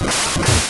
you